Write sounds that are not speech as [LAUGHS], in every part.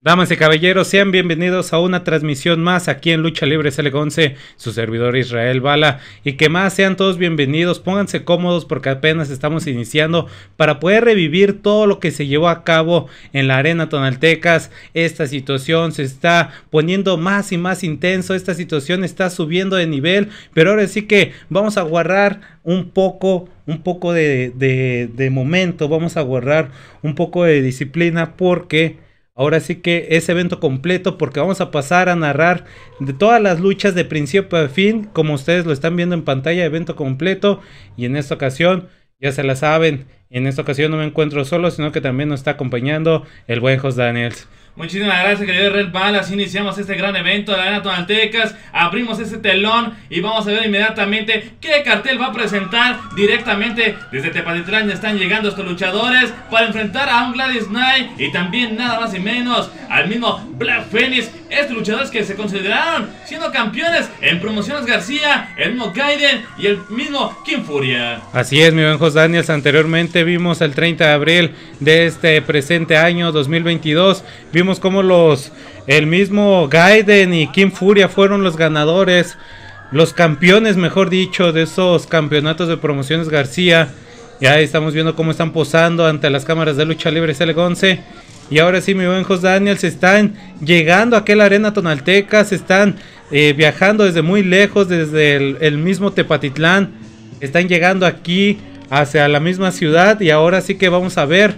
Damas y caballeros, sean bienvenidos a una transmisión más aquí en Lucha Libre SL11, su servidor Israel Bala. Y que más sean todos bienvenidos, pónganse cómodos porque apenas estamos iniciando para poder revivir todo lo que se llevó a cabo en la Arena Tonaltecas. Esta situación se está poniendo más y más intenso, esta situación está subiendo de nivel, pero ahora sí que vamos a guardar un poco, un poco de, de, de momento, vamos a guardar un poco de disciplina porque Ahora sí que es evento completo porque vamos a pasar a narrar de todas las luchas de principio a fin, como ustedes lo están viendo en pantalla, evento completo. Y en esta ocasión, ya se la saben, en esta ocasión no me encuentro solo, sino que también nos está acompañando el buen Jos Daniels. Muchísimas gracias, querido Red Balas. Iniciamos este gran evento de la Arena Tonaltecas. Abrimos este telón y vamos a ver inmediatamente qué cartel va a presentar directamente desde Tepatitlán. Están llegando estos luchadores para enfrentar a un Gladys Knight y también nada más y menos al mismo Black Phoenix. Estos luchadores que se consideraron siendo campeones en Promociones García, el mismo Gaiden y el mismo King Furia. Así es, mi buen Jos Daniels. Anteriormente vimos el 30 de abril de este presente año 2022. Vimos como los el mismo Gaiden y Kim Furia fueron los ganadores, los campeones, mejor dicho, de esos campeonatos de promociones García. Y ahí estamos viendo cómo están posando ante las cámaras de lucha libre CL11. Y ahora sí, mi buen Jos Daniels, están llegando a aquella arena tonalteca, se están eh, viajando desde muy lejos, desde el, el mismo Tepatitlán. Están llegando aquí hacia la misma ciudad y ahora sí que vamos a ver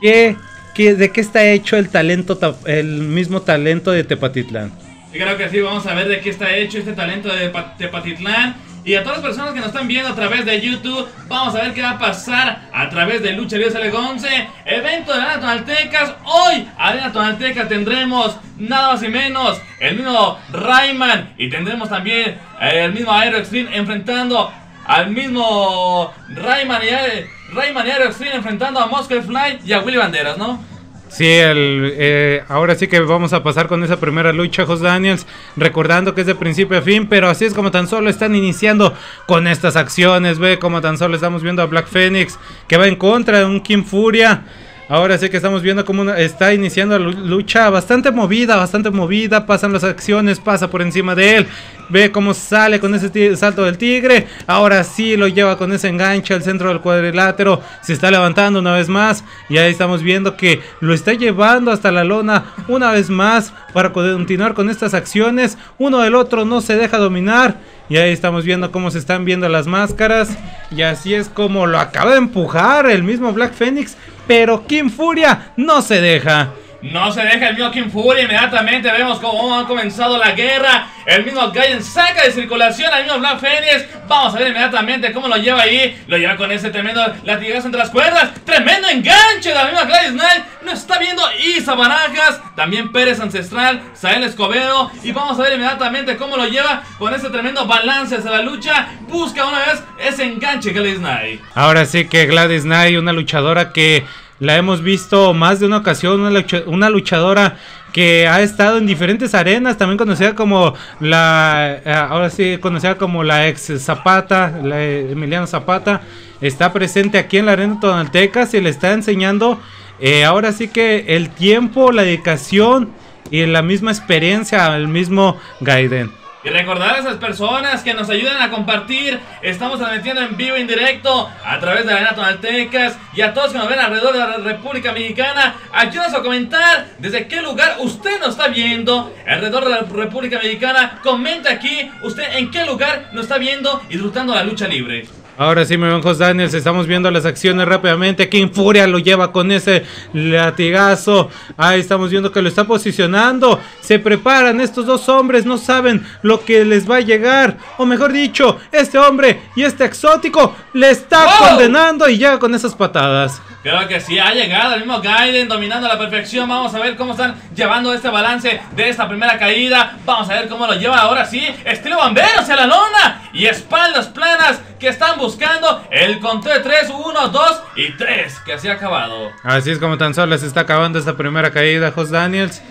qué ¿De qué está hecho el talento, el mismo talento de Tepatitlán? Creo que sí, vamos a ver de qué está hecho este talento de Tepatitlán. Y a todas las personas que nos están viendo a través de YouTube, vamos a ver qué va a pasar a través de Lucha Libre Sale evento de Arena Tonaltecas. Hoy, Arena Tonaltecas tendremos nada más y menos el mismo Rayman y tendremos también el mismo Aero Extreme enfrentando al mismo Rayman y, Rayman Aero Extreme enfrentando a Moscow Fly y a Willy Banderas, ¿no? Sí, el, eh, ahora sí que vamos a pasar con esa primera lucha, Jos Daniels, recordando que es de principio a fin, pero así es como tan solo están iniciando con estas acciones, ve como tan solo estamos viendo a Black Phoenix, que va en contra de un Kim Furia, Ahora sí que estamos viendo cómo está iniciando la lucha bastante movida, bastante movida. Pasan las acciones, pasa por encima de él. Ve cómo sale con ese salto del tigre. Ahora sí lo lleva con ese enganche al centro del cuadrilátero. Se está levantando una vez más. Y ahí estamos viendo que lo está llevando hasta la lona una vez más para continuar con estas acciones. Uno del otro no se deja dominar. Y ahí estamos viendo cómo se están viendo las máscaras. Y así es como lo acaba de empujar el mismo Black Phoenix. Pero Kim Furia no se deja. No se deja el mismo Kim Furia, inmediatamente vemos cómo ha comenzado la guerra. El mismo Gaiden saca de circulación al mismo Black Phoenix. Vamos a ver inmediatamente cómo lo lleva ahí. Lo lleva con ese tremendo latigazo entre las cuerdas. Tremendo enganche de la misma Gladys Knight. Nos está viendo Isa Barajas. También Pérez Ancestral, Sael Escobedo. Y vamos a ver inmediatamente cómo lo lleva con ese tremendo balance hacia la lucha. Busca una vez ese enganche Gladys Knight. Ahora sí que Gladys Knight, una luchadora que la hemos visto más de una ocasión, una, luchadora que ha estado en diferentes arenas, también conocida como la, eh, ahora sí, conocida como la ex Zapata, Emiliano Zapata, está presente aquí en la arena Tonaltecas y le está enseñando, eh, ahora sí que el tiempo, la dedicación y la misma experiencia al mismo Gaiden. Y recordar a esas personas que nos ayudan a compartir. Estamos transmitiendo en vivo, en directo, a través de la Arena Tonaltecas. Y a todos que nos ven alrededor de la República Mexicana, ayúdanos a comentar desde qué lugar usted nos está viendo. Alrededor de la República Mexicana, comenta aquí usted en qué lugar nos está viendo y disfrutando la lucha libre. Ahora sí, mi buen Jos Daniels, estamos viendo las acciones rápidamente. King Furia lo lleva con ese latigazo. Ahí estamos viendo que lo está posicionando. Se preparan estos dos hombres, no saben lo que les va a llegar. O mejor dicho, este hombre y este exótico le está condenando y llega con esas patadas. Creo que sí, ha llegado el mismo Gaiden dominando a la perfección. Vamos a ver cómo están llevando este balance de esta primera caída. Vamos a ver cómo lo lleva ahora sí. Estilo Bambero hacia la lona. Y espaldas planas que están buscando el conteo de 3, 1, 2 y 3 que se ha acabado. Así es como tan solo se está acabando esta primera caída, Jos Daniels.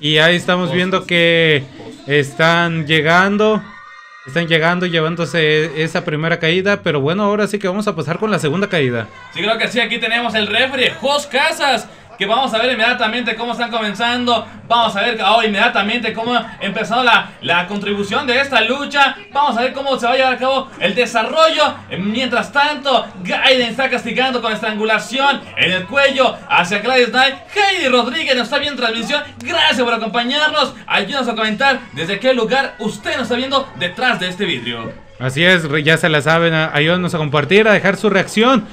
Y ahí estamos viendo que están llegando. Están llegando, llevándose esa primera caída, pero bueno, ahora sí que vamos a pasar con la segunda caída. Sí, creo que sí, aquí tenemos el refri, Jos Casas, que vamos a ver inmediatamente cómo están comenzando. Vamos a ver ahora inmediatamente cómo ha empezado la, la contribución de esta lucha. Vamos a ver cómo se va a llevar a cabo el desarrollo. Mientras tanto, Gaiden está castigando con estrangulación en el cuello hacia Gladys Knight. Heidi Rodríguez nos está viendo transmisión. Gracias por acompañarnos. Ayúdanos a comentar desde qué lugar usted nos está viendo detrás de este vidrio. Así es, ya se la saben. Ayúdanos a compartir, a dejar su reacción,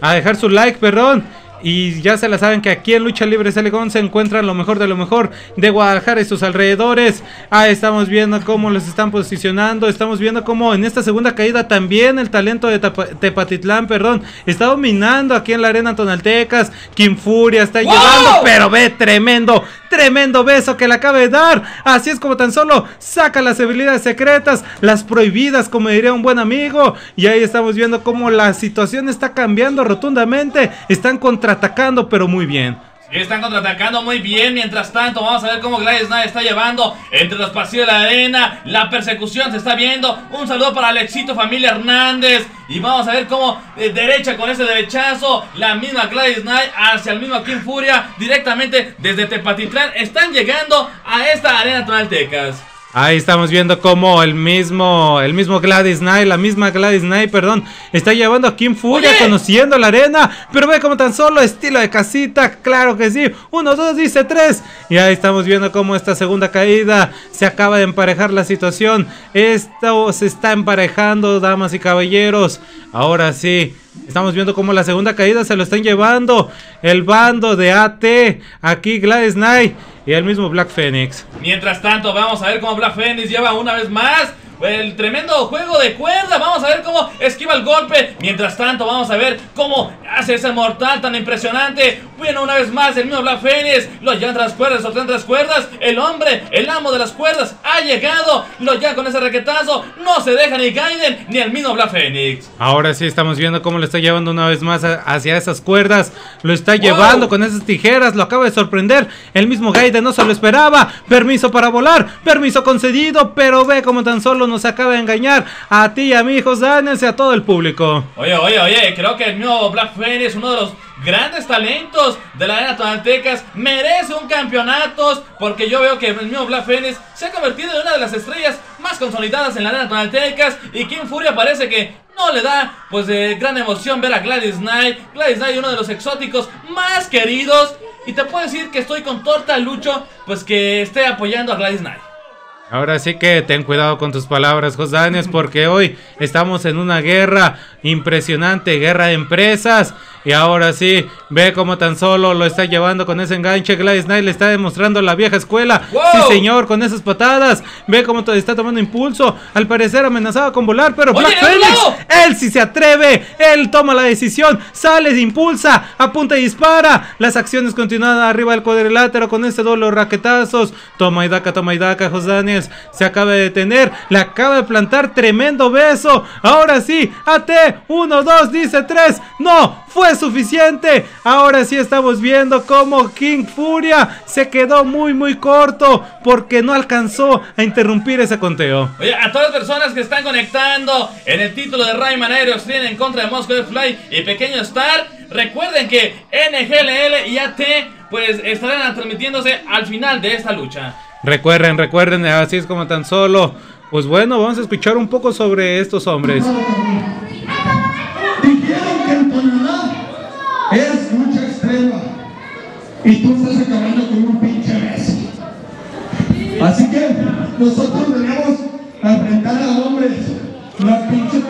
a dejar su like, perdón. Y ya se la saben que aquí en Lucha Libre Selegón se encuentran lo mejor de lo mejor de Guadalajara y sus alrededores. Ah, estamos viendo cómo los están posicionando. Estamos viendo cómo en esta segunda caída también el talento de Tepatitlán, perdón, está dominando aquí en la arena Tonaltecas. Kim Furia está llevando, pero ve tremendo, tremendo beso que le acaba de dar. Así es como tan solo saca las habilidades secretas, las prohibidas, como diría un buen amigo. Y ahí estamos viendo cómo la situación está cambiando rotundamente. Están contra atacando pero muy bien. Están contraatacando muy bien. Mientras tanto, vamos a ver cómo Gladys Knight está llevando entre los pasillos de la arena. La persecución se está viendo. Un saludo para Alexito Familia Hernández. Y vamos a ver cómo de derecha con ese derechazo. La misma Gladys Knight hacia el mismo King Furia. Directamente desde Tepatitlán. Están llegando a esta arena tonaltecas. Ahí estamos viendo cómo el mismo, el mismo Gladys Knight, la misma Gladys Knight, perdón, está llevando a Kim Furia conociendo la arena. Pero ve como tan solo estilo de casita, claro que sí. Uno, dos, dice tres. Y ahí estamos viendo cómo esta segunda caída se acaba de emparejar la situación. Esto se está emparejando, damas y caballeros. Ahora sí, Estamos viendo cómo la segunda caída se lo están llevando el bando de AT. Aquí Gladys Knight y el mismo Black Phoenix. Mientras tanto, vamos a ver cómo Black Phoenix lleva una vez más el tremendo juego de cuerda. Vamos a ver cómo esquiva el golpe. Mientras tanto, vamos a ver cómo hace ese mortal tan impresionante. Bueno, una vez más, el mismo Black Phoenix lo lleva entre las cuerdas, entre las cuerdas. El hombre, el amo de las cuerdas, ha llegado. Lo lleva con ese raquetazo. No se deja ni Gaiden ni el mismo Black Phoenix. Ahora sí estamos viendo cómo lo está llevando una vez más hacia esas cuerdas. Lo está llevando con esas tijeras. Lo acaba de sorprender. El mismo Gaiden no se lo esperaba. Permiso para volar. Permiso concedido. Pero ve como tan solo nos acaba de engañar a ti, a mi hijo Daniels y a todo el público. Oye, oye, oye, creo que el mío Black Phoenix, uno de los grandes talentos de la arena tonaltecas, merece un campeonato porque yo veo que el mío Black Phoenix se ha convertido en una de las estrellas más consolidadas en la arena tonaltecas y King Furia parece que no le da pues de gran emoción ver a Gladys Knight. Gladys Knight, uno de los exóticos más queridos. Y te puedo decir que estoy con Torta Lucho, pues que esté apoyando a Gladys Knight. Ahora sí que ten cuidado con tus palabras, Josdanes, porque hoy estamos en una guerra impresionante, guerra de empresas. Y ahora sí, ve cómo tan solo lo está llevando con ese enganche. Gladys Knight le está demostrando la vieja escuela. Sí, señor, con esas patadas. Ve cómo está tomando impulso. Al parecer amenazaba con volar, pero Black Phoenix, él sí se atreve. Él toma la decisión, sale, impulsa, apunta y dispara. Las acciones continúan arriba del cuadrilátero con este doble raquetazos. Toma y daca, toma y daca, Josdanes se acaba de detener. Le acaba de plantar tremendo beso. Ahora sí, AT, 1, 2, dice 3. No, fue suficiente. Ahora sí estamos viendo cómo King Furia se quedó muy, muy corto porque no alcanzó a interrumpir ese conteo. Oye, a todas las personas que están conectando en el título de Rayman Aeros en contra de Moscow Fly y Pequeño Star, recuerden que NGLL y AT pues estarán transmitiéndose al final de esta lucha. Recuerden, recuerden, así es como tan solo. Pues bueno, vamos a escuchar un poco sobre estos hombres. Dijeron que el es mucha extrema. Y tú estás acabando con un pinche beso. Así que nosotros venimos a enfrentar a hombres, las pinches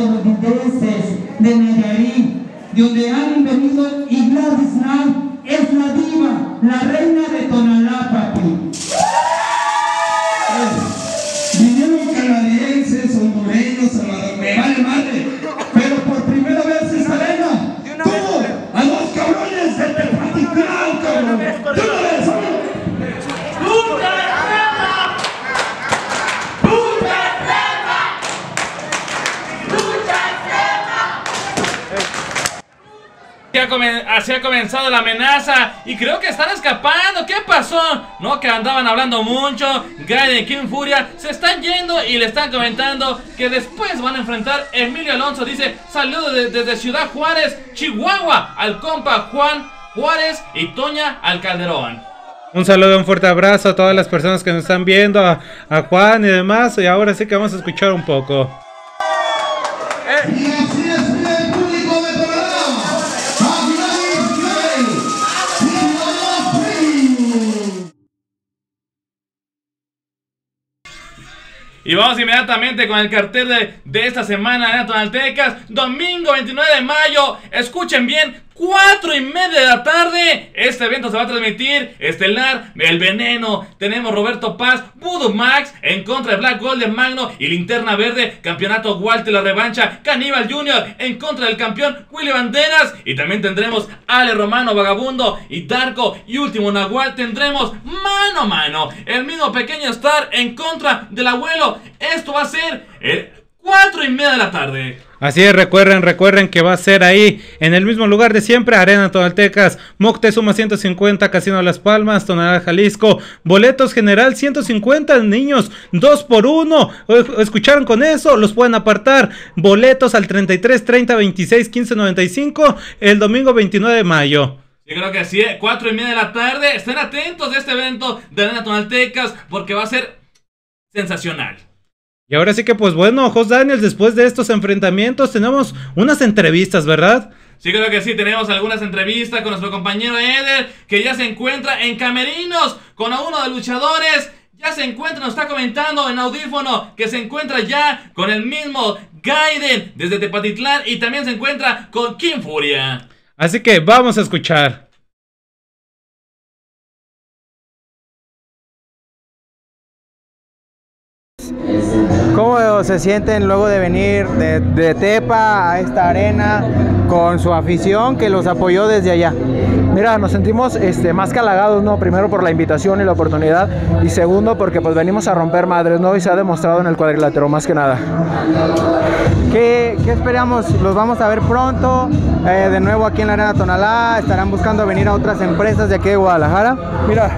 canadienses, estadounidenses, de Nayarit, de donde han y creo que están escapando. ¿Qué pasó? No, que andaban hablando mucho. Gaiden y King Furia se están yendo y le están comentando que después van a enfrentar. Emilio Alonso dice: Saludos de- desde Ciudad Juárez, Chihuahua, al compa Juan Juárez y Toña al Calderón. Un saludo, un fuerte abrazo a todas las personas que nos están viendo, a, a Juan y demás. Y ahora sí que vamos a escuchar un poco. Y Y vamos inmediatamente con el cartel de, de esta semana de Tonaltecas. Domingo 29 de mayo. Escuchen bien. 4 y media de la tarde. Este evento se va a transmitir. Estelar, El Veneno. Tenemos Roberto Paz, Voodoo Max en contra de Black Golden Magno y Linterna Verde. Campeonato Walter la revancha. Caníbal Jr. en contra del campeón Willy Banderas. Y también tendremos Ale Romano Vagabundo y Darko. Y último Nahual tendremos mano a mano. El mismo pequeño Star en contra del abuelo. Esto va a ser el 4 y media de la tarde. Así es, recuerden, recuerden que va a ser ahí, en el mismo lugar de siempre, Arena Tonaltecas, Moctezuma 150, Casino Las Palmas, Tonalá, Jalisco, boletos general 150, niños, 2 por 1 ¿escucharon con eso? Los pueden apartar, boletos al 33, 30, 26, 15, 95, el domingo 29 de mayo. Yo creo que sí, 4 y media de la tarde. Estén atentos de este evento de Arena Tonaltecas porque va a ser sensacional. Y ahora sí que pues bueno, Jos Daniels, después de estos enfrentamientos tenemos unas entrevistas, ¿verdad? Sí, creo que sí, tenemos algunas entrevistas con nuestro compañero Eder, que ya se encuentra en Camerinos con a uno de luchadores. Ya se encuentra, nos está comentando en audífono que se encuentra ya con el mismo Gaiden desde Tepatitlán y también se encuentra con Kim Furia. Así que vamos a escuchar. ¿Cómo se sienten luego de venir de, de Tepa a esta arena con su afición que los apoyó desde allá? Mira, nos sentimos este, más que halagados, ¿no? Primero por la invitación y la oportunidad y segundo porque pues venimos a romper madres, ¿no? Y se ha demostrado en el cuadrilátero más que nada. ¿Qué, qué esperamos? ¿Los vamos a ver pronto? Eh, de nuevo aquí en la Arena Tonalá. ¿Estarán buscando venir a otras empresas de aquí de Guadalajara? Mira,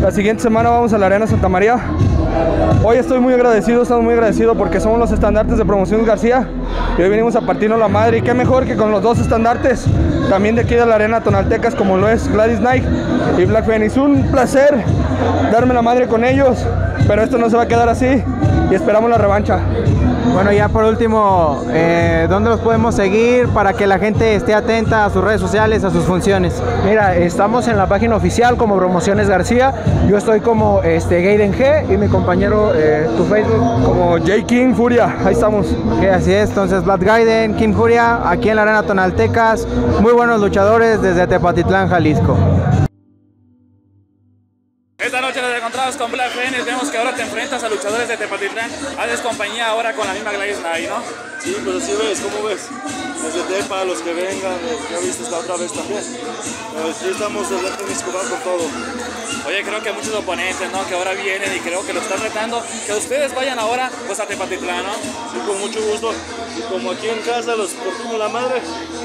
la siguiente semana vamos a la Arena Santa María. Hoy estoy muy agradecido, estamos muy agradecidos porque somos los estandartes de Promociones García y hoy venimos a partirnos la madre y qué mejor que con los dos estandartes también de aquí de la Arena Tonaltecas como lo es Gladys Knight y Black Phoenix. Un placer darme la madre con ellos, pero esto no se va a quedar así y esperamos la revancha. Bueno, ya por último, eh, ¿dónde los podemos seguir para que la gente esté atenta a sus redes sociales, a sus funciones? Mira, estamos en la página oficial como Promociones García. Yo estoy como este, Gaiden G y mi compañero, eh, tu Facebook, como J. King Furia. Ahí estamos. Ok, así es, entonces Black Gaiden, Kim Furia, aquí en la Arena Tonaltecas, muy buenos luchadores desde Tepatitlán, Jalisco. Esta noche nos encontramos con Black Phoenix, vemos que ahora te enfrentas a luchadores de Tepatitlán, haces compañía ahora con la misma Gladys Knight, ¿no? Sí, pues así ves, ¿cómo ves? Desde Tepa, los que vengan, ya viste la otra vez también. Pues sí estamos desde México con todo. Oye, creo que muchos oponentes, ¿no? Que ahora vienen y creo que lo están retando, que ustedes vayan ahora pues a Tepatitlán, ¿no? Sí, con mucho gusto. Y como aquí en casa los partimos la madre,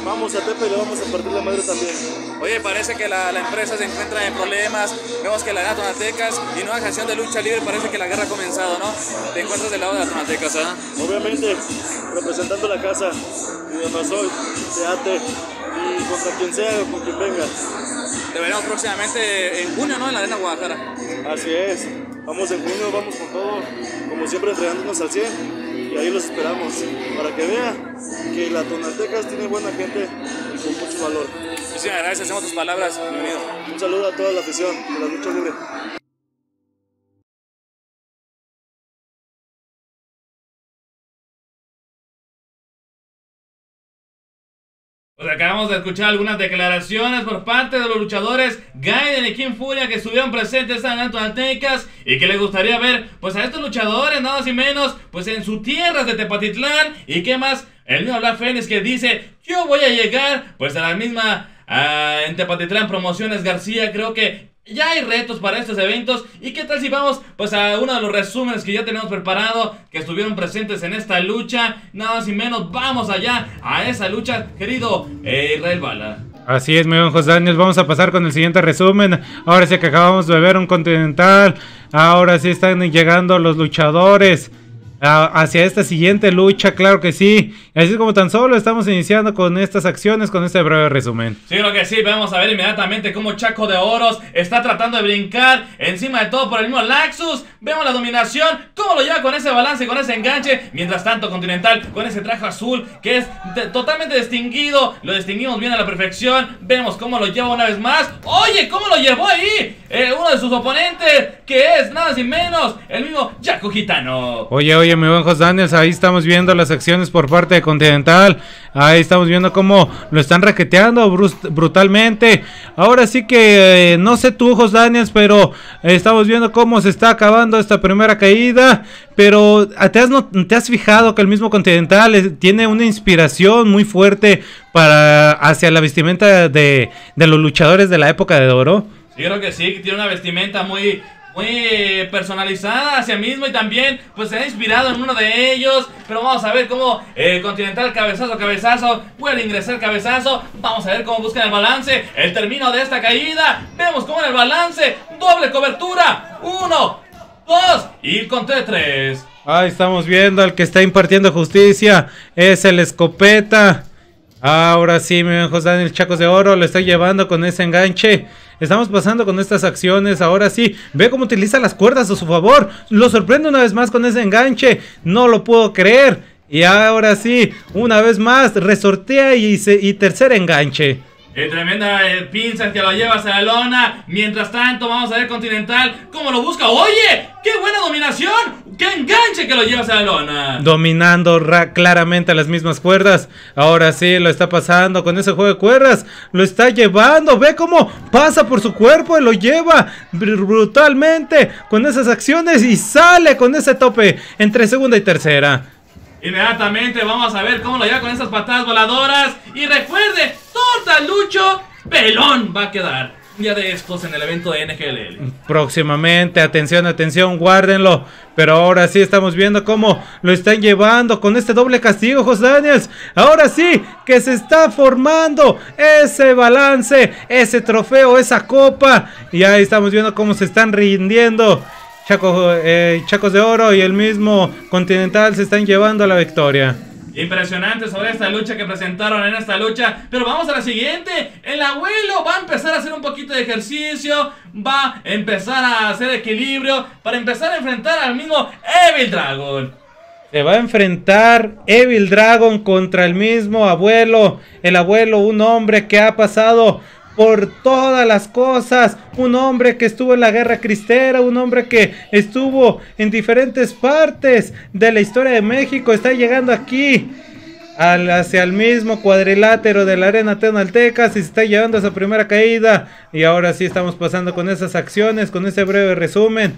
vamos a Tepa y le vamos a partir la madre también. Oye, parece que la, la empresa se encuentra en problemas, vemos que la Arena Tonaltecas y nueva canción de lucha libre parece que la guerra ha comenzado, ¿no? Te encuentras del lado de la Tonaltecas, ¿ah? Obviamente, representando la casa y donde soy, teate y contra quien sea o con quien venga. Te veremos próximamente en junio, ¿no? En la Arena Guadalajara. Así es. Vamos en junio, vamos con todo, como siempre entregándonos al 100 y ahí los esperamos para que vean que la Tonaltecas tiene buena gente y con mucho valor. Muchísimas gracias, hacemos tus palabras. Bienvenido. Un saludo a toda la afición de la lucha libre. Pues acabamos de escuchar algunas declaraciones por parte de los luchadores Gaiden y Kim Furia que estuvieron presentes en Antoltecas y que les gustaría ver pues a estos luchadores nada más y menos pues en sus tierras de Tepatitlán. Y qué más el mismo Black Phoenix que dice yo voy a llegar pues a la misma ah, en Tepatitlán Promociones García creo que ya hay retos para estos eventos. ¿Y qué tal si vamos pues a uno de los resúmenes que ya tenemos preparado? Que estuvieron presentes en esta lucha. Nada más y menos. Vamos allá a esa lucha, querido eh, Israel Bala. Así es, mi buen José Daniel. Vamos a pasar con el siguiente resumen. Ahora sí que acabamos de ver un continental. Ahora sí están llegando los luchadores hacia esta siguiente lucha, claro que sí. Así como tan solo estamos iniciando con estas acciones, con este breve resumen. Sí, lo que sí, vamos a ver inmediatamente cómo Chaco de Oros está tratando de brincar encima de todo por el mismo Laxus. Vemos la dominación, cómo lo lleva con ese balance, con ese enganche. Mientras tanto, Continental con ese traje azul que es totalmente distinguido. Lo distinguimos bien a la perfección. Vemos cómo lo lleva una vez más. Oye, cómo lo llevó ahí eh, uno de sus oponentes, que es nada sin menos el mismo Jaco Gitano. Oye, oye. Oye, mi buen José Daniels, ahí estamos viendo las acciones por parte de Continental. Ahí estamos viendo cómo lo están raqueteando brutalmente. Ahora sí que eh, no sé tú, José Daniels, pero estamos viendo cómo se está acabando esta primera caída. Pero ah, ¿te has, ¿te has fijado que el mismo Continental eh, tiene una inspiración muy fuerte para hacia la vestimenta de, de los luchadores de la época de oro? Sí, creo que sí, tiene una vestimenta muy muy personalizada hacia mismo y también pues se ha inspirado en uno de ellos. Pero vamos a ver cómo eh, Continental cabezazo, cabezazo, puede ingresar cabezazo. Vamos a ver cómo buscan el balance. El término de esta caída. Vemos cómo en el balance, doble cobertura. Uno, dos y conté tres. Ahí estamos viendo al que está impartiendo justicia. Es el escopeta. Ahora sí, mi buen José Daniel Chacos de Oro lo está llevando con ese enganche. Estamos pasando con estas acciones. Ahora sí, ve cómo utiliza las cuerdas a su favor. Lo sorprende una vez más con ese enganche. No lo puedo creer. Y ahora sí, una vez más, resortea y, y tercer enganche. Eh, tremenda eh, pinza que lo lleva hacia la lona. Mientras tanto, vamos a ver Continental cómo lo busca. ¡Oye! ¡Qué buena dominación! ¡Qué enganche que lo lleva hacia la lona! Dominando claramente las mismas cuerdas. Ahora sí, lo está pasando con ese juego de cuerdas. Lo está llevando. Ve cómo pasa por su cuerpo y lo lleva brutalmente con esas acciones y sale con ese tope entre segunda y tercera. Inmediatamente vamos a ver cómo lo lleva con esas patadas voladoras. Y recuerde, torta Lucho, pelón va a quedar. Día de estos en el evento de NGLL. Próximamente, atención, atención, guárdenlo. Pero ahora sí estamos viendo cómo lo están llevando con este doble castigo, José Daniels. Ahora sí que se está formando ese balance, ese trofeo, esa copa. Y ahí estamos viendo cómo se están rindiendo. Eh, Chacos de Oro y el mismo Continental se están llevando la victoria. Impresionante sobre esta lucha que presentaron en esta lucha. Pero vamos a la siguiente. El abuelo va a empezar a hacer un poquito de ejercicio. Va a empezar a hacer equilibrio. Para empezar a enfrentar al mismo Evil Dragon. Se va a enfrentar Evil Dragon contra el mismo abuelo. El abuelo, un hombre que ha pasado por todas las cosas. Un hombre que estuvo en la guerra cristera, un hombre que estuvo en diferentes partes de la historia de México, está llegando aquí hacia el mismo cuadrilátero de la arena Tenaltecas y se está llevando a esa primera caída. Y ahora sí estamos pasando con esas acciones, con ese breve resumen.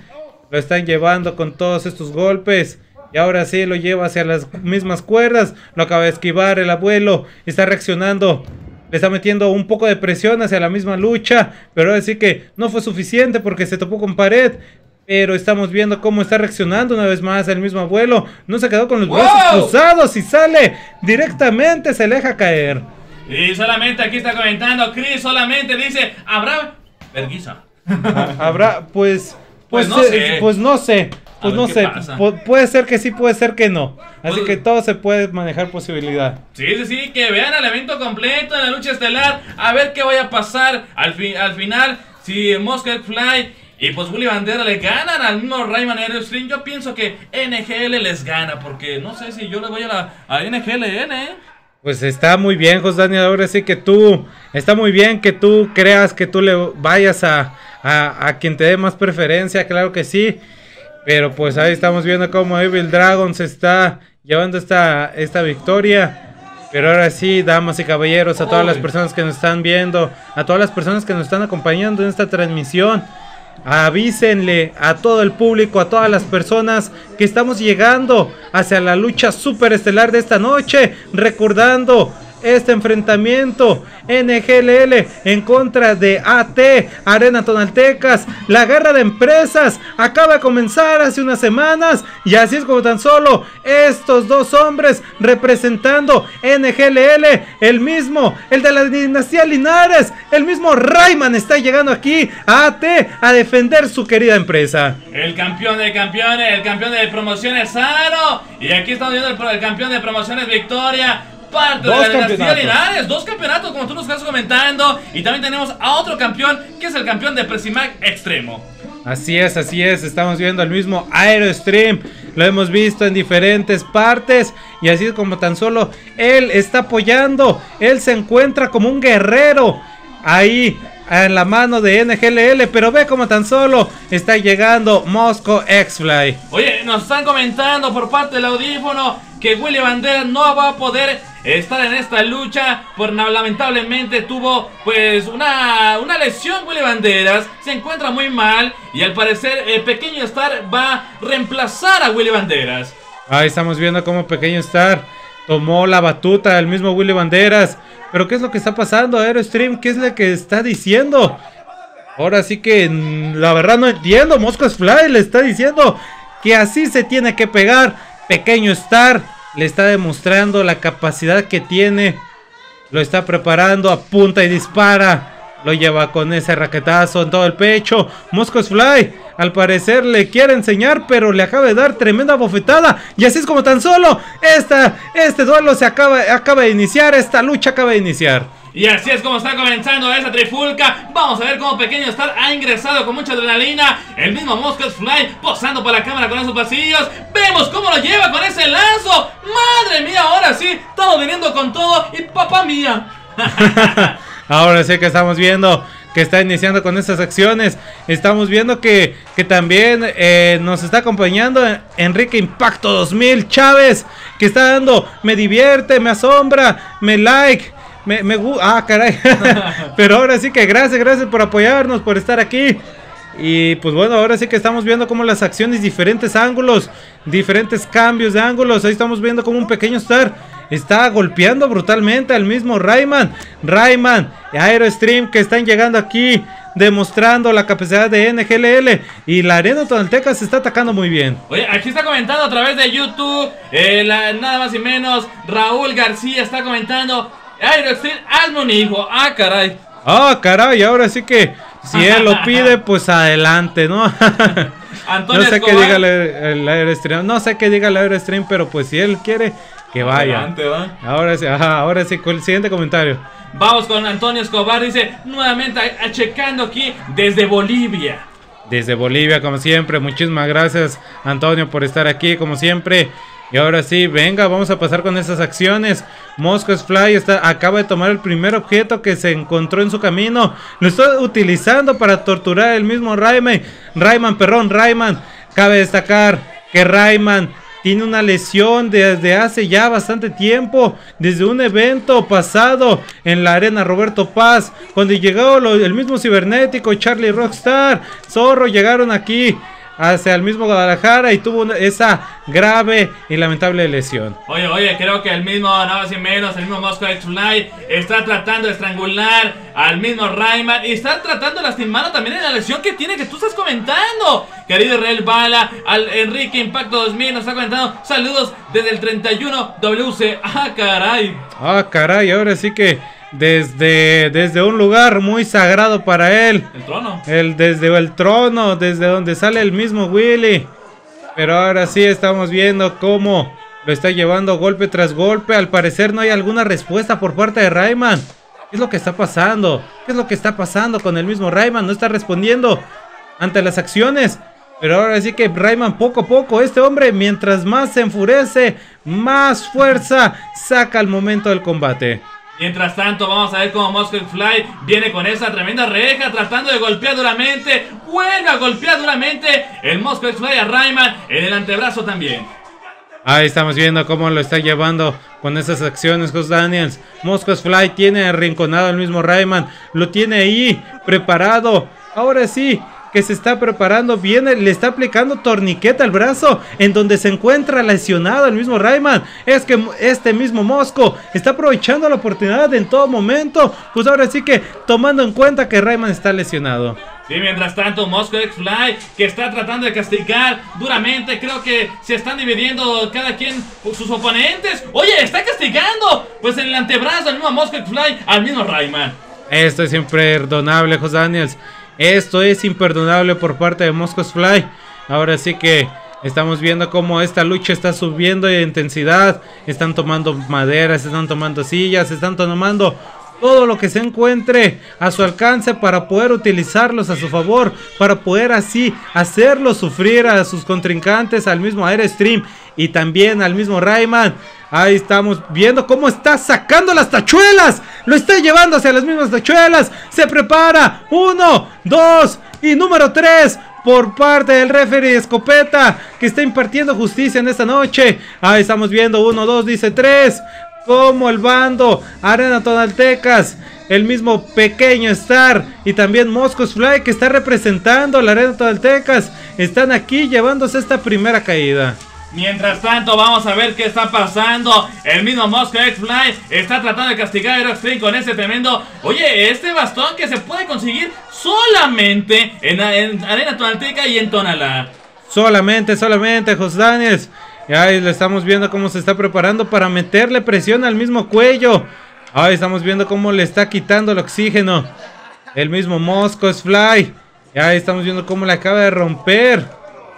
Lo están llevando con todos estos golpes. Y ahora sí lo lleva hacia las mismas cuerdas. Lo acaba de esquivar el abuelo. Está reaccionando le está metiendo un poco de presión hacia la misma lucha, pero ahora sí que no fue suficiente porque se topó con pared. Pero estamos viendo cómo está reaccionando una vez más el mismo abuelo. No se quedó con los brazos cruzados y sale directamente, se le deja caer. Y solamente aquí está comentando, Chris solamente dice, ¿habrá verguiza? [LAUGHS] Habrá, pues, pues, pues no sé. Pues no sé. Pues no sé, puede ser que sí, puede ser que no. Así pues que todo se puede manejar posibilidad. Sí, sí, sí, que vean el evento completo en la lucha estelar, a ver qué vaya a pasar al, al final. Si Moscow Fly Y pues Willy Bandera le ganan al mismo Rayman Aerostream. Yo pienso que NGL les gana. Porque no sé si yo le voy a la a NGLN, ¿eh? Pues está muy bien, José Daniel. Ahora sí que tú, está muy bien que tú creas que tú le vayas a, a, a quien te dé más preferencia, claro que sí. Pero pues ahí estamos viendo cómo Evil Dragon se está llevando esta, esta victoria. Pero ahora sí, damas y caballeros, a todas las personas que nos están viendo, a todas las personas que nos están acompañando en esta transmisión, avísenle a todo el público, a todas las personas que estamos llegando hacia la lucha superestelar de esta noche, recordando este enfrentamiento NGLL en contra de AT Arena Tonaltecas. La guerra de empresas acaba de comenzar hace unas semanas y así es como tan solo estos dos hombres representando NGLL, el mismo, el de la dinastía Linares, el mismo Rayman está llegando aquí a AT a defender su querida empresa. El campeón de campeones, el campeón de promociones Saro. Y aquí estamos viendo el, el campeón de promociones Victoria parte Dos de la. Linares, dos campeonatos como tú nos estás comentando y también tenemos a otro campeón que es el campeón de Presimac Extremo. Así es, así es, estamos viendo el mismo Aerostream, lo hemos visto en diferentes partes y así es como tan solo él está apoyando, él se encuentra como un guerrero ahí en la mano de NGLL, pero ve como tan solo está llegando Moscow X-Fly. Oye, nos están comentando por parte del audífono que Willy Bandera no va a poder estar en esta lucha, por lamentablemente tuvo pues una, una lesión Willy Banderas, se encuentra muy mal y al parecer el pequeño Star va a reemplazar a Willy Banderas. Ahí estamos viendo como Pequeño Star tomó la batuta del mismo Willy Banderas. Pero ¿qué es lo que está pasando, Aerostream? ¿Qué es lo que está diciendo? Ahora sí que la verdad no entiendo. Moscos Fly le está diciendo que así se tiene que pegar. Pequeño Star le está demostrando la capacidad que tiene. Lo está preparando, apunta y dispara. Lo lleva con ese raquetazo en todo el pecho. Moscos Fly, al parecer le quiere enseñar, pero le acaba de dar tremenda bofetada. Y así es como tan solo esta, este duelo se acaba, acaba de iniciar. Esta lucha acaba de iniciar. Y así es como está comenzando esa trifulca. Vamos a ver cómo Pequeño Star ha ingresado con mucha adrenalina. El mismo Moscas Fly posando por la cámara con esos pasillos. Vemos cómo lo lleva con ese lazo. Madre mía, ahora sí, estamos viniendo con todo. Y papá mía. [LAUGHS] Ahora sí que estamos viendo que está iniciando con estas acciones. Estamos viendo que, que también eh, nos está acompañando Enrique Impacto 2000 Chávez, que está dando me divierte, me asombra, me like. Me, me ah, caray. [LAUGHS] Pero ahora sí que gracias, gracias por apoyarnos, por estar aquí. Y pues bueno, ahora sí que estamos viendo como las acciones, diferentes ángulos, diferentes cambios de ángulos. Ahí estamos viendo como un pequeño Star está golpeando brutalmente al mismo Rayman. Rayman, Aerostream que están llegando aquí, demostrando la capacidad de NGLL. Y la Arena Tonalteca se está atacando muy bien. Oye, aquí está comentando a través de YouTube. eh, nada más y menos. Raúl García está comentando. Aerostream, hazme un hijo. Ah, caray. Ah, caray, ahora sí que si él lo pide, [LAUGHS] pues adelante, ¿no? [LAUGHS] Antonio no sé qué Escobar. diga el, el Aerostream, no sé qué diga el Aerostream, pero pues si él quiere, que vaya. Adelante, va. Ahora sí, ajá, ahora sí, con el siguiente comentario. Vamos con Antonio Escobar. Dice nuevamente a- a- checando aquí desde Bolivia. Desde Bolivia, como siempre, muchísimas gracias, Antonio, por estar aquí, como siempre. Y ahora sí, venga, vamos a pasar con esas acciones. Moscos Fly está, acaba de tomar el primer objeto que se encontró en su camino. Lo está utilizando para torturar el mismo Rayman. Rayman, perrón, Rayman. Cabe destacar que Rayman tiene una lesión desde hace ya bastante tiempo, desde un evento pasado en la arena Roberto Paz, cuando llegó el mismo cibernético, Charlie Rockstar, Zorro, llegaron aquí hacia el mismo Guadalajara y tuvo una- esa grave y lamentable lesión. Oye, oye, creo que el mismo, nada más y menos, el mismo Moscow X-Fly está tratando de estrangular al mismo Rayman y está tratando de lastimarlo también en la lesión que tiene que tú estás comentando. Querido Israel Bala, al Enrique Impacto 2000 nos está comentando saludos desde el 31 WC. Ah, caray. Ah, caray, ahora sí que desde, desde un lugar muy sagrado para él. El trono. El, desde el trono, desde donde sale el mismo Willy. Pero ahora sí estamos viendo cómo lo está llevando golpe tras golpe. Al parecer no hay alguna respuesta por parte de Rayman. ¿Qué es lo que está pasando? ¿Qué es lo que está pasando con el mismo Rayman? No está respondiendo. ante las acciones. Pero ahora sí que Rayman poco a poco, este hombre mientras más se enfurece, más fuerza saca al momento del combate. Mientras tanto, vamos a ver cómo Moscow Fly viene con esa tremenda reja, tratando de golpear duramente. Vuelve a golpear duramente el Moscow Fly a Rayman en el antebrazo también. Ahí estamos viendo cómo lo está llevando con esas acciones Jos Daniels. Moscow Fly tiene arrinconado al mismo Rayman. Lo tiene ahí preparado. Ahora sí, que se está preparando, viene, le está aplicando torniqueta al brazo, en donde se encuentra lesionado el mismo Rayman. Es que este mismo Mosco está aprovechando la oportunidad en todo momento, pues ahora sí que tomando en cuenta que Rayman está lesionado. Sí, mientras tanto, Moscow X-Fly, que está tratando de castigar duramente, creo que se están dividiendo cada quien sus oponentes. Oye, está castigando, pues en el antebrazo del mismo Moscow X-Fly al mismo Rayman. Esto es imperdonable, José Daniels. Esto es imperdonable por parte de Moscos Fly. Ahora sí que estamos viendo cómo esta lucha está subiendo de intensidad. Están tomando maderas, están tomando sillas, están tomando todo lo que se encuentre a su alcance para poder utilizarlos a su favor, para poder así hacerlo sufrir a sus contrincantes, al mismo Airstream y también al mismo Rayman. Ahí estamos viendo cómo está sacando las tachuelas. Lo está llevando hacia las mismas tachuelas. Se prepara. Uno, dos y número tres por parte del referee Escopeta que está impartiendo justicia en esta noche. Ahí estamos viendo uno, dos, dice tres como el bando Arena Tonaltecas, el mismo Pequeño Star y también Moscos Fly que está representando la Arena Tonaltecas, están aquí llevándose esta primera caída. Mientras tanto, vamos a ver qué está pasando. El mismo Moscow X-Fly está tratando de castigar a Aeroxtreme con ese tremendo. Oye, este bastón que se puede conseguir solamente en, Arena Tonalteca y en Tonalá. Solamente, solamente, Jos Daniels. Ahí le estamos viendo cómo se está preparando para meterle presión al mismo cuello. Ahí estamos viendo cómo le está quitando el oxígeno. El mismo Mosco Fly. Y ahí estamos viendo cómo le acaba de romper.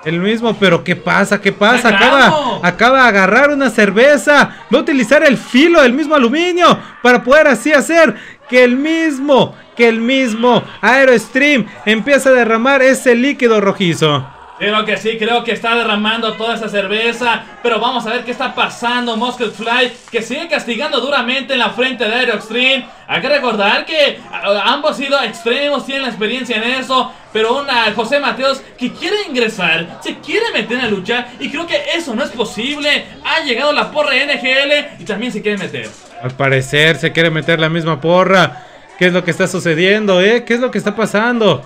El mismo, pero ¿qué pasa? ¿Qué pasa? Acaba, acaba de agarrar una cerveza. Va a utilizar el filo del mismo aluminio para poder así hacer que el mismo, que el mismo Aerostream empiece a derramar ese líquido rojizo. Creo que sí, creo que está derramando toda esa cerveza. Pero vamos a ver qué está pasando. Muscle Fly, que sigue castigando duramente en la frente de Aeroxtreme. Hay que recordar que ambos sido extremos, tienen la experiencia en eso. Pero una José Mateos que quiere ingresar, se quiere meter en la lucha. Y creo que eso no es posible. Ha llegado la porra NGL y también se quiere meter. Al parecer se quiere meter la misma porra. ¿Qué es lo que está sucediendo, eh? ¿Qué es lo que está pasando?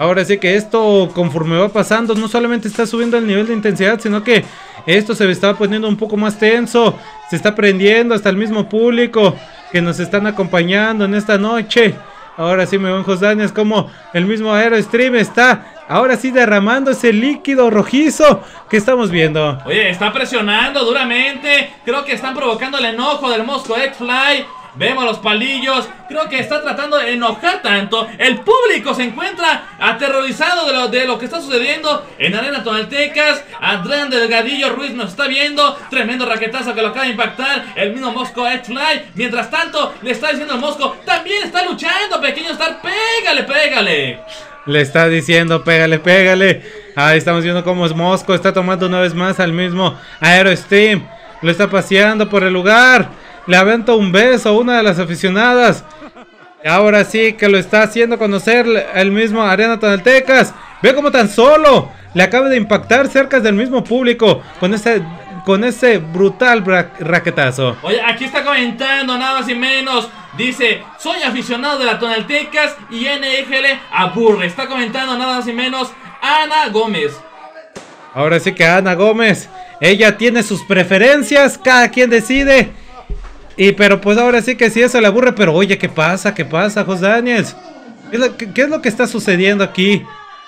Ahora sí que esto conforme va pasando no solamente está subiendo el nivel de intensidad, sino que esto se está poniendo un poco más tenso. Se está prendiendo hasta el mismo público que nos están acompañando en esta noche. Ahora sí, me van Josdanes, como el mismo Aerostream está ahora sí derramando ese líquido rojizo que estamos viendo. Oye, está presionando duramente. Creo que están provocando el enojo del Mosco X-Fly. Vemos los palillos. Creo que está tratando de enojar tanto. El público se encuentra aterrorizado de lo, de lo que está sucediendo en Arena Tonaltecas. Adrián Delgadillo Ruiz nos está viendo. Tremendo raquetazo que lo acaba de impactar. El mismo Mosco X-Fly. Mientras tanto, le está diciendo al Mosco. También está luchando, pequeño Star. Pégale, pégale. Le está diciendo, pégale, pégale. Ahí estamos viendo cómo es Mosco. Está tomando una vez más al mismo Aerosteam. Lo está paseando por el lugar le aventa un beso a una de las aficionadas. Ahora sí que lo está haciendo conocer el mismo Arena Tonaltecas. Ve como tan solo le acaba de impactar cerca del mismo público con ese con ese brutal raquetazo. Oye, aquí está comentando nada más y menos. Dice, soy aficionado de la Tonaltecas y NGL aburre. Está comentando nada más y menos Ana Gómez. Ahora sí que Ana Gómez, ella tiene sus preferencias, cada quien decide. Y pero pues ahora sí que sí eso le aburre, pero oye, ¿qué pasa? ¿Qué pasa, José Daniels? ¿Qué es, lo, que está sucediendo aquí?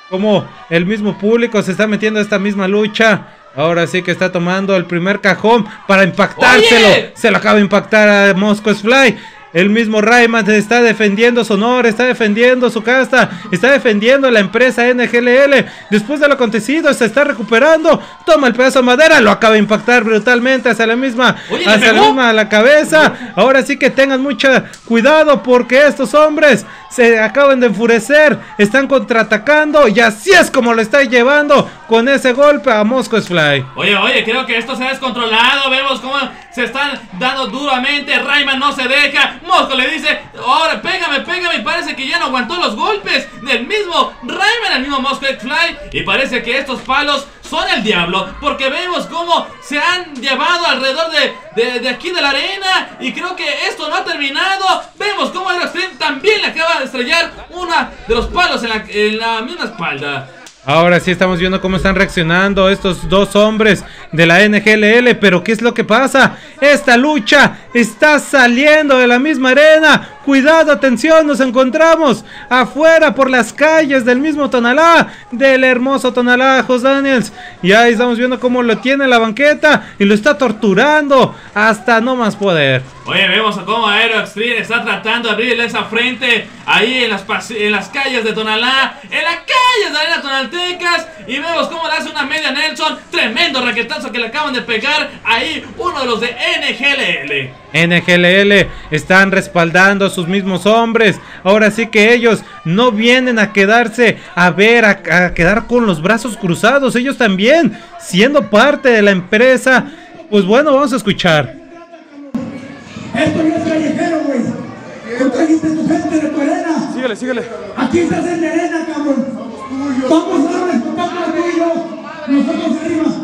Como el mismo público se está metiendo a esta misma lucha. Ahora sí que está tomando el primer cajón para impactárselo. Se lo acaba de impactar a Moscow Fly. El mismo Rayman está defendiendo su honor, está defendiendo su casta, está defendiendo la empresa NGLL. Después de lo acontecido, se está recuperando. Toma el pedazo de madera, lo acaba de impactar brutalmente hacia la misma, Oye, ¿le hacia la misma la cabeza. Ahora sí que tengan mucho cuidado porque estos hombres se acaban de enfurecer, están contraatacando y así es como lo está llevando con ese golpe a Moscow Fly. Oye, oye, creo que esto se ha descontrolado. Vemos cómo se están dando duramente. Rayman no se deja. Mosco le dice, ahora pégame, pégame. Y parece que ya no aguantó los golpes del mismo Rayman, el mismo Mosco Fly. Y parece que estos palos son el diablo. Porque vemos cómo se han llevado alrededor de, de, aquí de la arena. Y creo que esto no ha terminado. Vemos cómo Aero Extreme también le acaba de estrellar una de los palos en la, en la misma espalda. Ahora sí estamos viendo cómo están reaccionando estos dos hombres de la NGLL, pero ¿qué es lo que pasa? Esta lucha está saliendo de la misma arena. Cuidado, atención, nos encontramos afuera por las calles del mismo Tonalá, del hermoso Tonalá, Jos Daniels. Y ahí estamos viendo cómo lo tiene en la banqueta y lo está torturando hasta no más poder. Oye, vemos cómo Aero Extreme está tratando de abrirle esa frente ahí en las, en las calles de Tonalá, en las de Arena Tonaltecas. Y vemos cómo le hace una media Nelson. Tremendo raquetazo que le acaban de pegar ahí uno de los de NGLL. NGLL están respaldando a sus mismos hombres. Ahora sí que ellos no vienen a quedarse a ver, a, a quedar con los brazos cruzados. Ellos también, siendo parte de la empresa. Pues bueno, vamos a escuchar. Esto no es callejero, güey. Tú trajiste tu gente de tu arena. Síguele, síguele. Aquí estás en la arena, cabrón. Vamos a darle espectáculo tú y yo. Nosotros arriba.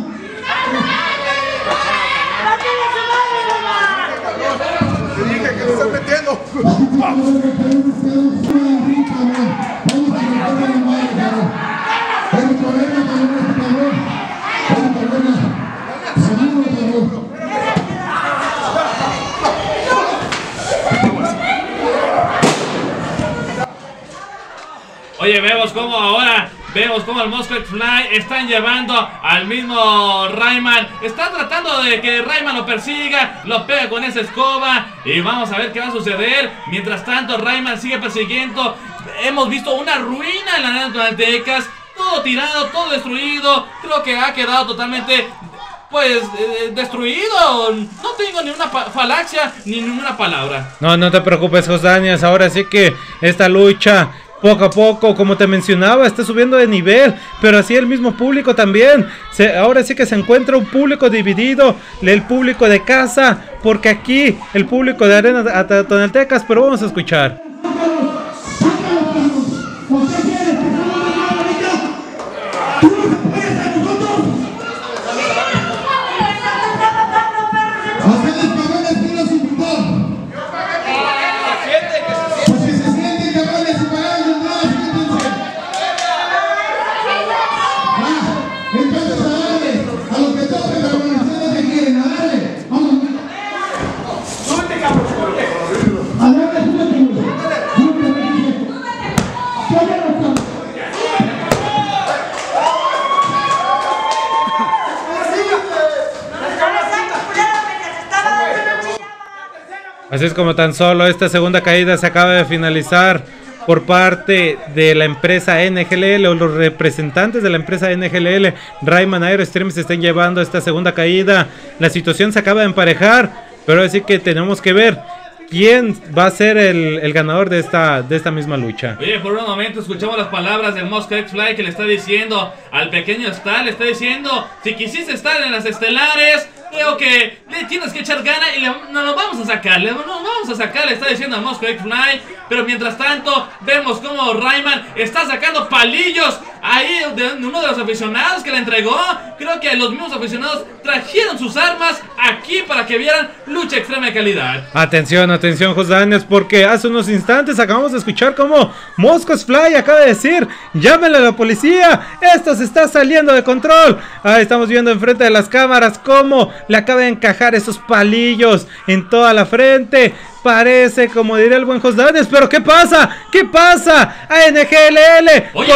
Oye, vemos cómo ahora, vemos cómo el Moscow Fly están llevando al mismo Rayman. Está tratando de que Rayman lo persiga, lo pega con esa escoba y vamos a ver qué va a suceder. Mientras tanto, Rayman sigue persiguiendo. Hemos visto una ruina en la arena Tonaltecas, todo tirado, todo destruido. Creo que ha quedado totalmente pues eh, destruido. No tengo ni una falaxia ni ninguna palabra. No, no te preocupes, Josdanias. Ahora sí que esta lucha, poco a poco, como te mencionaba, está subiendo de nivel. Pero así el mismo público también. Ahora sí que se encuentra un público dividido. El público de casa. Porque aquí el público de Arena Tonaltecas. Pero vamos a escuchar. Así es como tan solo esta segunda caída se acaba de finalizar por parte de la empresa NGLL o los representantes de la empresa NGLL, Rayman Aerostream se están llevando esta segunda caída. La situación se acaba de emparejar, pero así que tenemos que ver quién va a ser el, el ganador de esta, de esta misma lucha. Oye, por un momento escuchamos las palabras del Mosca X-Fly que le está diciendo al pequeño Star, le está diciendo, si quisiste estar en las estelares, creo que le tienes que echar gana y le, no lo vamos a sacar, le, no vamos a sacar, le está diciendo al Mosca X-Fly, pero mientras tanto vemos como Rayman está sacando palillos ahí de, uno de los aficionados que le entregó, creo que los mismos aficionados trajeron sus armas aquí para que vieran lucha extrema de calidad. Atención, atención, Josdanes, porque hace unos instantes acabamos de escuchar como Moscos Fly acaba de decir, llámenle a la policía, esto se está saliendo de control. Ahí estamos viendo enfrente de las cámaras cómo le acaba de encajar esos palillos en toda la frente. Parece, como diría el buen Josdanes, pero ¿qué pasa? ¿Qué pasa? ANGLL Oye,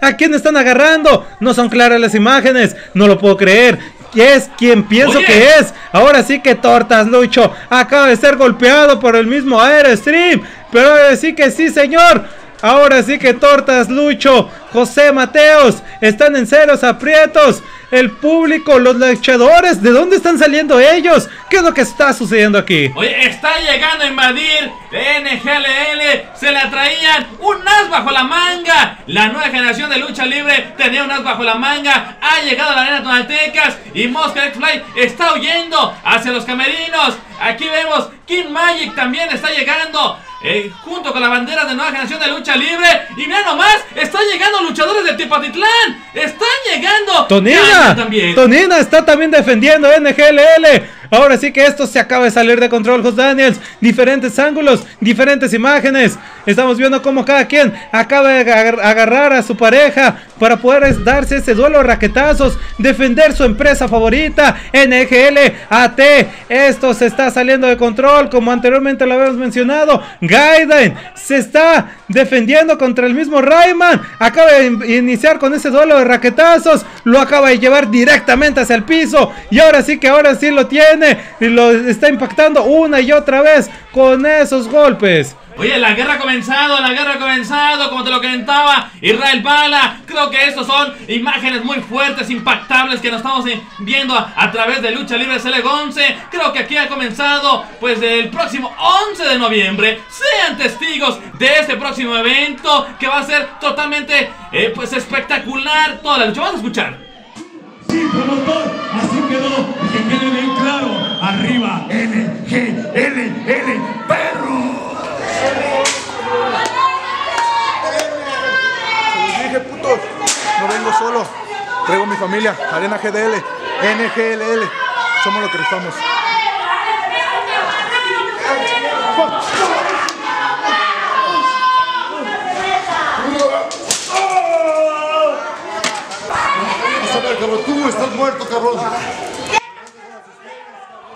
¿A quién están agarrando? No son claras las imágenes, no lo puedo creer. es quien pienso Oye. que es. Ahora sí que tortas, Lucho. Acaba de ser golpeado por el mismo Airstream. Pero ahora sí que sí, señor. Ahora sí que tortas, Lucho, José Mateos, están en ceros aprietos. El público, los luchadores, ¿de dónde están saliendo ellos? ¿Qué es lo que está sucediendo aquí? Oye, está llegando a invadir NGLL. Se le traían un as bajo la manga. La nueva generación de lucha libre tenía un as bajo la manga. Ha llegado a la arena Tonaltecas. Y Mosca X-Fly está huyendo hacia los camerinos. Aquí vemos King Magic también está llegando. eh, junto con la bandera de nueva generación de lucha libre. Y mira nomás, están llegando luchadores de Tepatitlán. Están llegando. Tonina, también. Tonina está también defendiendo NGLL. Ahora sí que esto se acaba de salir de control, Jos Daniels. Diferentes ángulos, diferentes imágenes. Estamos viendo cómo cada quien acaba de agar- agarrar a su pareja para poder darse ese duelo de raquetazos, defender su empresa favorita, NGL AT. Esto se está saliendo de control, como anteriormente lo habíamos mencionado. Gaiden se está defendiendo contra el mismo Rayman. Acaba de in- iniciar con ese duelo de raquetazos. Lo acaba de llevar directamente hacia el piso. Y ahora sí que ahora sí lo tiene. Y lo está impactando una y otra vez con esos golpes. Oye, la guerra ha comenzado, la guerra ha comenzado, como te lo comentaba Israel Bala. Creo que estos son imágenes muy fuertes, impactables que nos estamos viendo a, a través de Lucha Libre CL 11. Creo que aquí ha comenzado, pues, el próximo 11 de noviembre. Sean testigos de este próximo evento que va a ser totalmente, eh, pues, espectacular. Toda la lucha. Vamos a escuchar. Sí, promotor, así quedó. Que quede bien claro. Arriba, N, G, L, L, perro. Dije, putos. No vengo solo. Traigo mi familia. Arena GDL. NGLL. Somos lo que ver, cabrón, tú estás muerto, cabrón.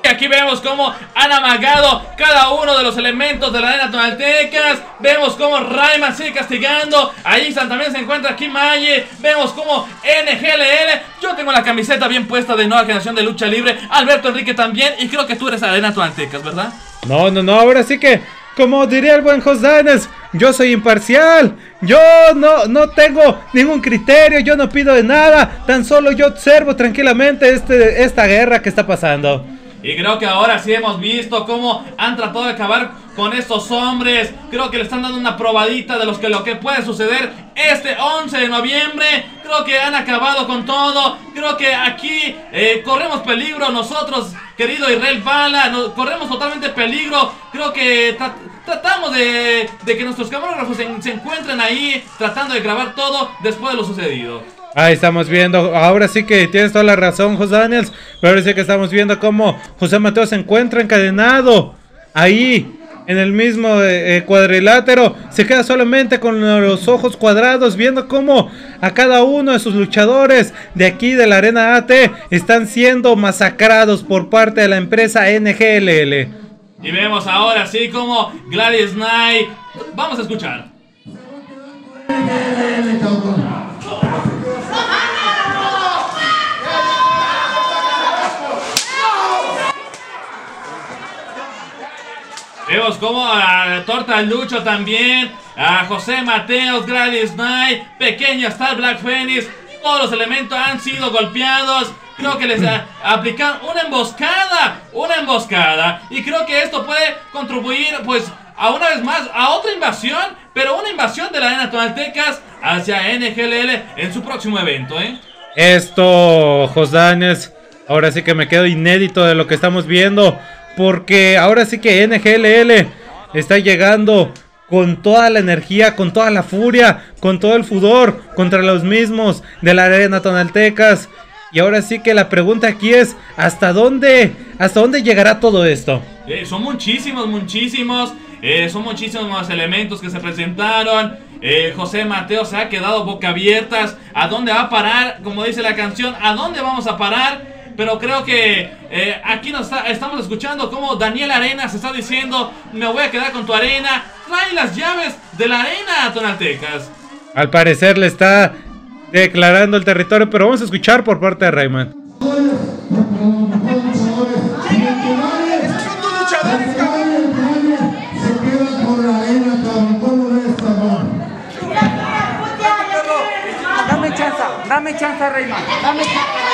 Aquí vemos cómo han amagado cada uno de los elementos de la arena tonaltecas. Vemos cómo Rayman sigue castigando. Ahí también se encuentra Kimaye. Vemos cómo NGLL. Yo tengo la camiseta bien puesta de nueva generación de lucha libre. Alberto Enrique también. Y creo que tú eres arena tonaltecas, ¿verdad? No, no, no, ahora sí que, como diría el buen Jos Daniels, yo soy imparcial. Yo no, no tengo ningún criterio, yo no pido de nada. Tan solo yo observo tranquilamente este, esta guerra que está pasando. Y creo que ahora sí hemos visto cómo han tratado de acabar con estos hombres. Creo que le están dando una probadita de los que lo que puede suceder este 11 de noviembre. Creo que han acabado con todo. Creo que aquí eh, corremos peligro nosotros, querido Israel Bala. corremos totalmente peligro. Creo que tra- tratamos de, que nuestros camarógrafos se encuentren ahí tratando de grabar todo después de lo sucedido. Ahí estamos viendo, ahora sí que tienes toda la razón, José Daniels. Pero ahora sí que estamos viendo cómo José Mateo se encuentra encadenado ahí en el mismo eh, eh, cuadrilátero. Se queda solamente con los ojos cuadrados, viendo cómo a cada uno de sus luchadores de aquí de la Arena AT están siendo masacrados por parte de la empresa NGLL. Y vemos ahora sí como Gladys Knight. Vamos a escuchar. Como a Torta Lucho también, a José Mateos, Gladys Knight, Pequeño Star Black Phoenix, todos los elementos han sido golpeados. Creo que les a- [CLEARS THROAT] aplican una emboscada, una emboscada. Y creo que esto puede contribuir, pues, a una vez más, a otra invasión, pero una invasión de la arena Tonaltecas hacia NGLL en su próximo evento, ¿eh? Esto, Jos Daniels, ahora sí que me quedo inédito de lo que estamos viendo. Porque ahora sí que NGLL está llegando con toda la energía, con toda la furia, con todo el fudor contra los mismos de la arena Tonaltecas. Y ahora sí que la pregunta aquí es, ¿hasta dónde, hasta dónde llegará todo esto? Eh, son muchísimos, muchísimos. eh, son muchísimos más elementos que se presentaron. Eh, José Mateo se ha quedado boca abiertas. ¿A dónde va a parar? Como dice la canción, ¿a dónde vamos a parar? Pero creo que eh, aquí nos está- estamos escuchando como Daniel Arenas está diciendo, me voy a quedar con tu arena. Trae las llaves de la arena, Tonaltecas. Al parecer le está declarando el territorio, pero vamos a escuchar por parte de Rayman. Dame chance, Reyman. Dame chance,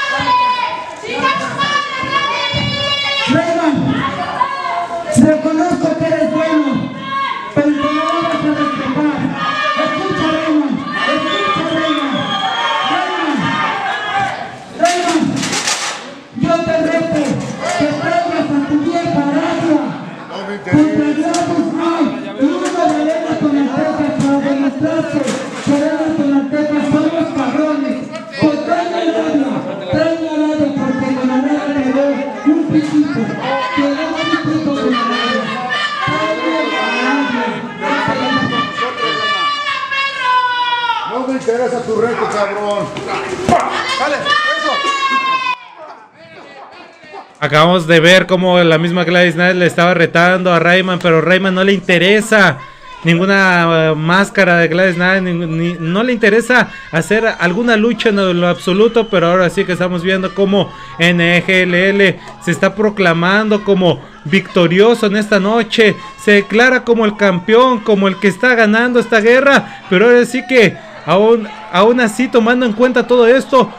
interesa tu reto, cabrón. Vale, eso. Acabamos de ver cómo la misma Gladys Knight le estaba retando a Rayman, pero Rayman no le interesa ninguna eh, máscara de Gladys Knight, ni- ni- no le interesa hacer alguna lucha en lo absoluto, pero ahora sí que estamos viendo cómo NGLL se está proclamando como victorioso en esta noche, se declara como el campeón, como el que está ganando esta guerra, pero ahora sí que aún, aún así tomando en cuenta todo esto,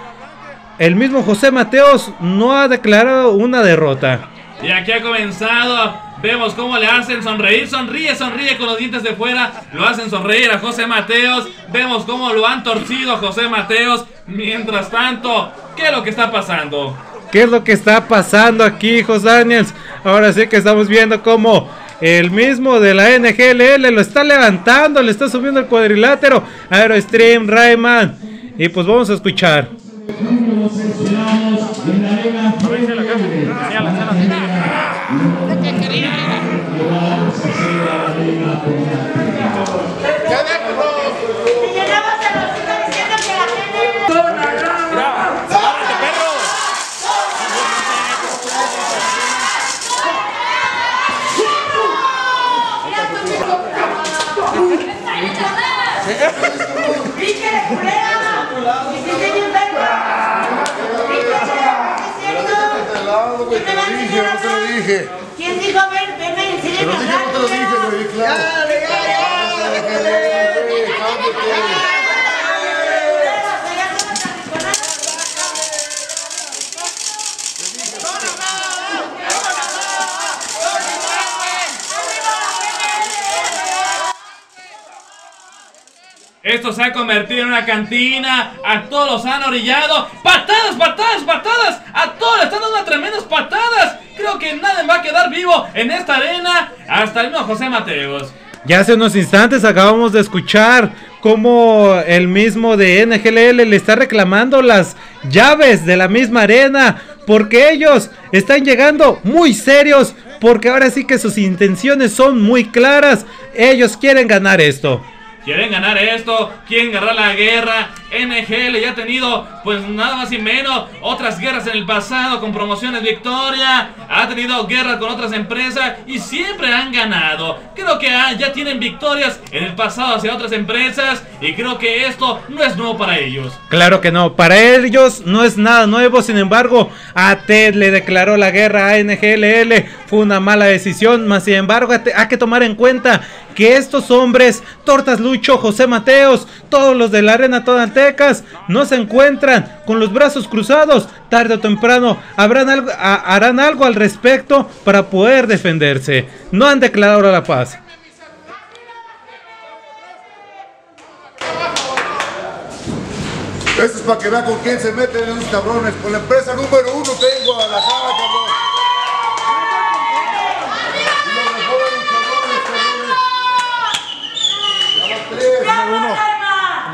el mismo José Mateos no ha declarado una derrota. Y aquí ha comenzado. Vemos cómo le hacen sonreír. Sonríe, sonríe con los dientes de fuera. Lo hacen sonreír a José Mateos. Vemos cómo lo han torcido a José Mateos. Mientras tanto, ¿qué es lo que está pasando? ¿Qué es lo que está pasando aquí, hijos Daniels? Ahora sí que estamos viendo cómo el mismo de la NGLL lo está levantando, le está subiendo el cuadrilátero. Aerostream, Rayman. Y pues vamos a escuchar. Los esperamos en la arena. Vamos a hacer la arena con la Te lo dije, no te lo dije. ¿Quién dijo? A ver, venme, enséñame Te lo a dije, no te lo dije, hablar, güey, claro. Esto se ha convertido en una cantina. A todos los han orillado. ¡Patadas, patadas, patadas! A todos le están dando tremendas patadas. Creo que nadie va a quedar vivo en esta arena. Hasta el mismo José Mateos. Ya hace unos instantes acabamos de escuchar cómo el mismo de NGLL le está reclamando las llaves de la misma arena. Porque ellos están llegando muy serios. Porque ahora sí que sus intenciones son muy claras. Ellos quieren ganar esto. Quieren ganar esto, quieren ganar la guerra. NGL ya ha tenido, pues nada más y menos, otras guerras en el pasado con promociones Victoria. Ha tenido guerras con otras empresas y siempre han ganado. Creo que ah, ya tienen victorias en el pasado hacia otras empresas y creo que esto no es nuevo para ellos. Claro que no, para ellos no es nada nuevo, sin embargo, a Ted le declaró la guerra a NGLL, fue una mala decisión, más sin embargo hay que tomar en cuenta que estos hombres, Tortas Lucho, José Mateos, todos los de la Arena Tonaltecas, no se encuentran con los brazos cruzados, tarde o temprano harán algo al respecto para poder defenderse, no han declarado la paz. Eso es para que vean con quién se meten esos cabrones. Con la empresa número uno tengo a la cara, cabrón. Y los mejores luchadores, cabrones. Ya van tres, número uno.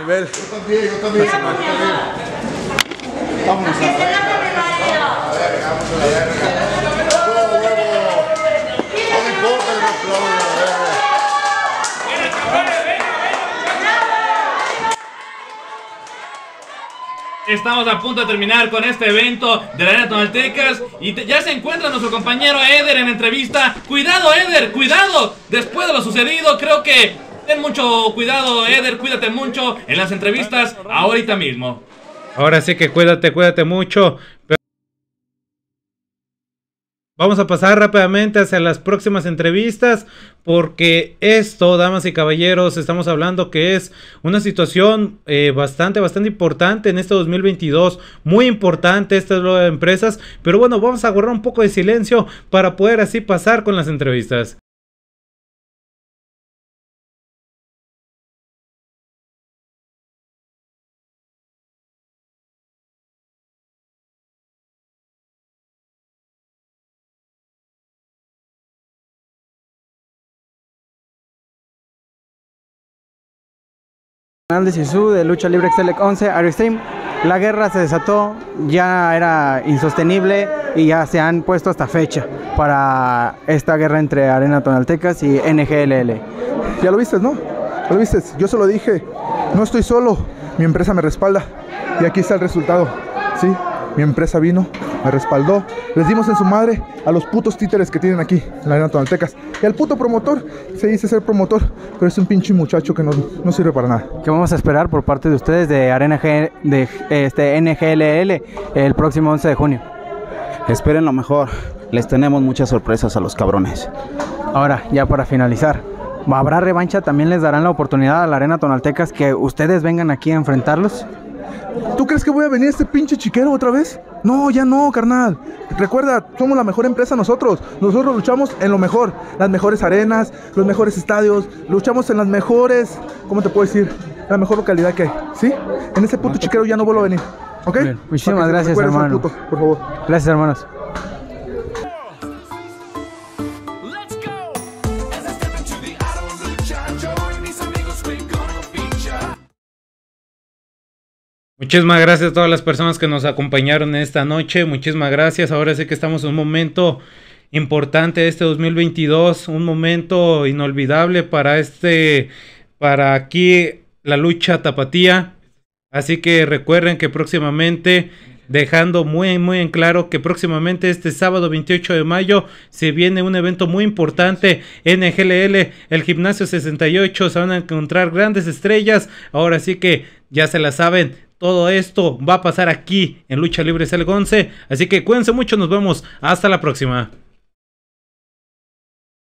Nivel. Yo también, yo también. yo también. Vámonos a la verga. A la verga, vamos a la verga. Huevo, huevo. No me importa el aplauso, la verga. Estamos a punto de terminar con este evento de la Arena Tonaltecas y te- ya se encuentra nuestro compañero Eder en entrevista. Cuidado Eder, cuidado. Después de lo sucedido, creo que ten mucho cuidado Eder, cuídate mucho en las entrevistas ahorita mismo. Ahora sí que cuídate, cuídate mucho. Vamos a pasar rápidamente hacia las próximas entrevistas porque esto, damas y caballeros, estamos hablando que es una situación eh, bastante, bastante importante en este 2022, muy importante estas de empresas, pero bueno, vamos a guardar un poco de silencio para poder así pasar con las entrevistas. Canal de de Lucha Libre Excelec 11 Airstream. La guerra se desató, ya era insostenible y ya se han puesto hasta fecha para esta guerra entre Arena Tonaltecas y NGLL. Ya lo viste, ¿no? Lo viste, yo se lo dije, no estoy solo, mi empresa me respalda y aquí está el resultado. Sí, mi empresa vino, me respaldó, les dimos en su madre a los putos títeres que tienen aquí en la arena Tonaltecas. Y al puto promotor, se dice ser promotor, pero es un pinche muchacho que no, no sirve para nada. ¿Qué vamos a esperar por parte de ustedes de Arena G- de este NGLL el próximo 11 de junio? Esperen lo mejor. Les tenemos muchas sorpresas a los cabrones. Ahora, ya para finalizar, ¿habrá revancha? ¿También les darán la oportunidad a la Arena Tonaltecas que ustedes vengan aquí a enfrentarlos? ¿Tú crees que voy a venir a este pinche chiquero otra vez? No, ya no, carnal. Recuerda, somos la mejor empresa nosotros. Nosotros luchamos en lo mejor. Las mejores arenas, los mejores estadios. Luchamos en las mejores, ¿cómo te puedo decir? La mejor localidad que hay. ¿Sí? En ese puto chiquero ya no vuelvo a venir. ¿Ok? Bien, muchísimas gracias, hermano. puto, por favor. Gracias, hermanos. Muchísimas gracias a todas las personas que nos acompañaron esta noche. Muchísimas gracias. Ahora sí que estamos en un momento importante de este 2022, un momento inolvidable para este, para aquí la lucha tapatía. Así que recuerden que próximamente, dejando muy, muy en claro que próximamente este sábado 28 de mayo se viene un evento muy importante en GLL, el Gimnasio 68. Se van a encontrar grandes estrellas. Ahora sí que ya se la saben. Todo esto va a pasar aquí en Lucha Libre Celgonce. Así que cuídense mucho. Nos vemos. Hasta la próxima.